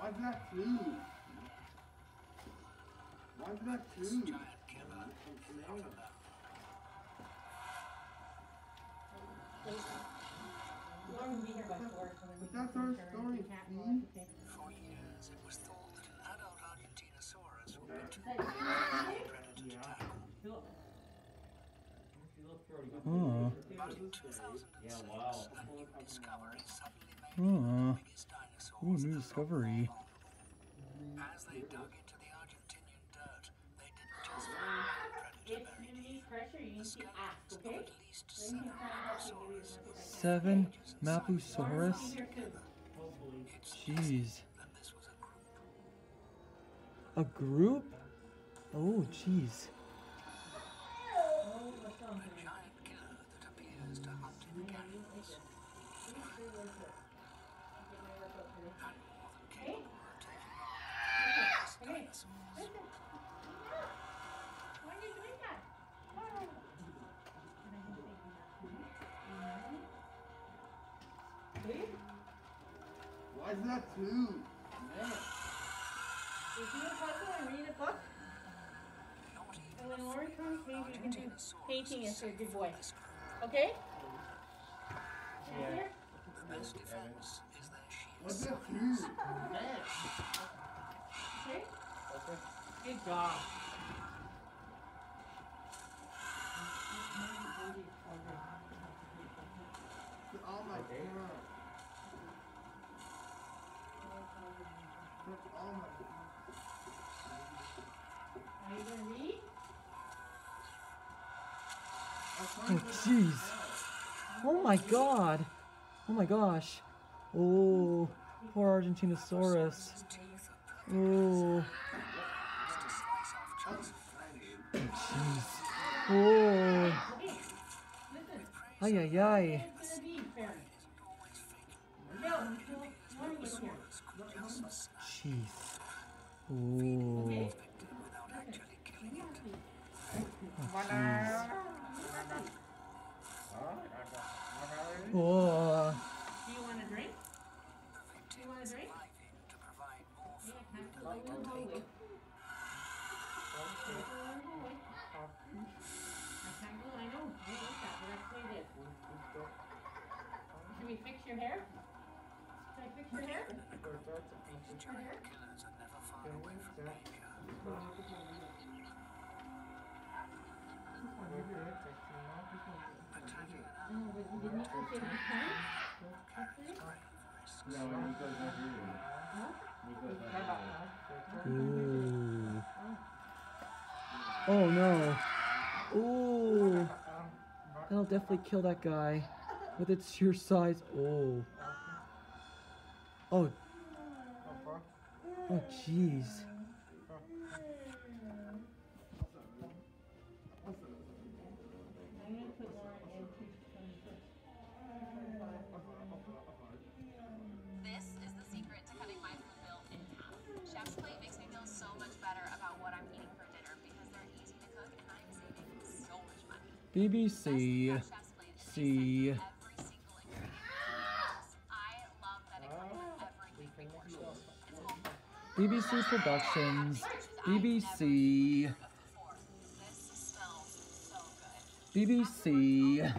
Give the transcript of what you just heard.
Why's that two? Why's that two? Giant killer in Rotterdam. Lauren will be here by four, so then we But that's our story, and cat and see? we'll have to take- For years, it was thought that an adult Argentinosaurus would be too that big for a predator to tackle. Cool. Huh. But in 2006, Yeah, wow. a new discovery suddenly made hmm. Ooh, new discovery. As they dug into the Argentinian dirt, they didn't just uh, find predator buried you need pressure, you need to ask, of okay? at least seven can try and help you give you as much as I can. Seven Mapusaurus. here too. Hopefully. It's Jeez. that this was a group. A group? Oh, jeez. Why's that two? Man. If you a puzzle and read a book, and when Lauren comes, maybe you can do Argentinosaurus painting as a good boy. Okay? Yeah. Here? The best defense is their sheer Why's size. that two? Okay? Okay. Good job. Oh my Okay. god. That's all my Are you gonna read? I Oh, jeez. Oh my god. Oh my gosh. Oh, poor Argentinosaurus. Oh, flesh. jeez. Oh, ay ay ay. Always fatal. No, until Lauren gets here. Could just snap Jeez. Oh, Okay? victim without actually killing it. jeez. Oh, Do you want a drink? The victim You want a drink? to provide more Yeah, food to than go they in can the take. hallway. Careful in the hallway. I can't go, I know, I like that, but that's the way. Can we fix your hair? Oh no. Ooh. That'll definitely kill that guy with its sheer size. Oh. Oh. Oh, oh jeez. I'm gonna put Lauren in two twenty-six. This is the secret to cutting my food bill in half. Chef's Plate makes me feel so much better about what I'm eating for dinner because they're easy to cook and I'm saving so much money. BBC. Best about Chef's Plate is they C. BBC Productions. BBC. before. This smells so good. BBC.